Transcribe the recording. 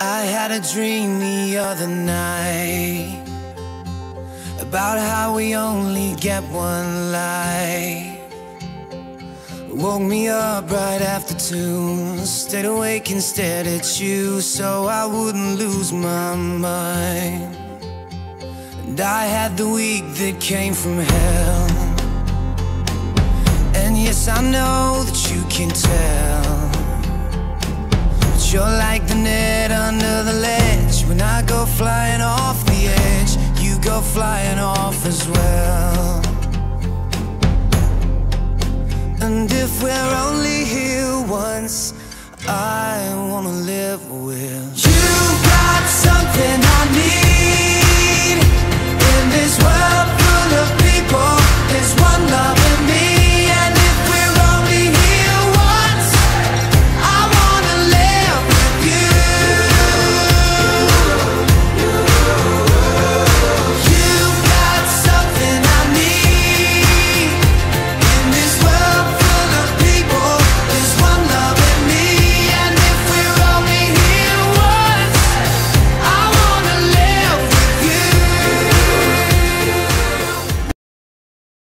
I had a dream the other night about how we only get one life. Woke me up right after two, stayed awake and stared at you so I wouldn't lose my mind. And I had the week that came from hell. And yes, I know that you can tell. You're like the net under the ledge. When I go flying off the edge, you go flying off as well. And if we're only here once,